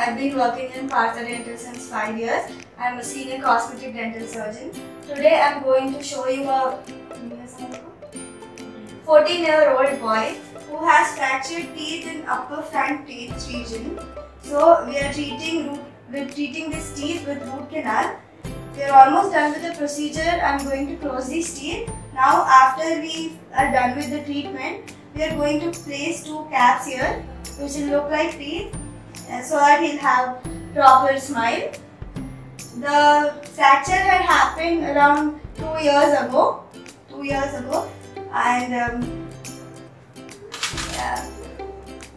I've been working in Partha Dental since 5 years. I'm a senior cosmetic dental surgeon. Today I'm going to show you a 14 year old boy who has fractured teeth in upper front teeth region. So we are treating root, we're treating this teeth with root canal. We are almost done with the procedure. I'm going to close these teeth. Now after we are done with the treatment, we are going to place two caps here which will look like teeth and so that he'll have proper smile. The fracture had happened around two years ago. Two years ago and um, yeah,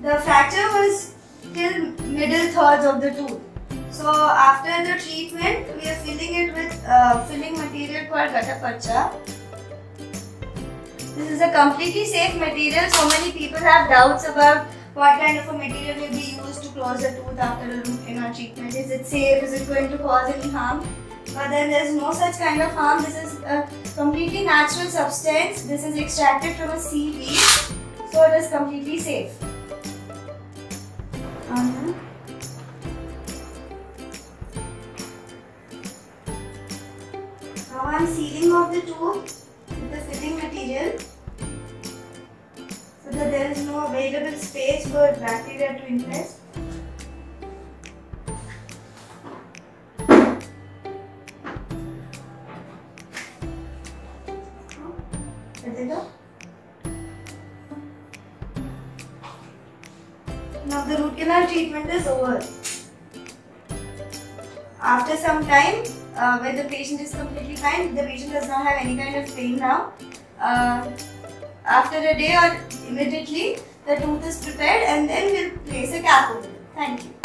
the fracture was till middle thirds of the tooth. So after the treatment, we are filling it with uh, filling material called gutta-percha. This is a completely safe material. So many people have doubts about what kind of a material will be used to close the tooth after a root canal treatment. Is it safe? Is it going to cause any harm? But then there is no such kind of harm. This is a completely natural substance. This is extracted from a seaweed. So it is completely safe. Uh-huh. Now I am sealing off the tooth with the filling material that there is no available space for bacteria to infest. Is it? Now the root canal treatment is over. After some time, uh, when the patient is completely fine, the patient does not have any kind of pain now. Uh, after a day or immediately, the tooth is prepared and then we'll place a cap over it. Thank you.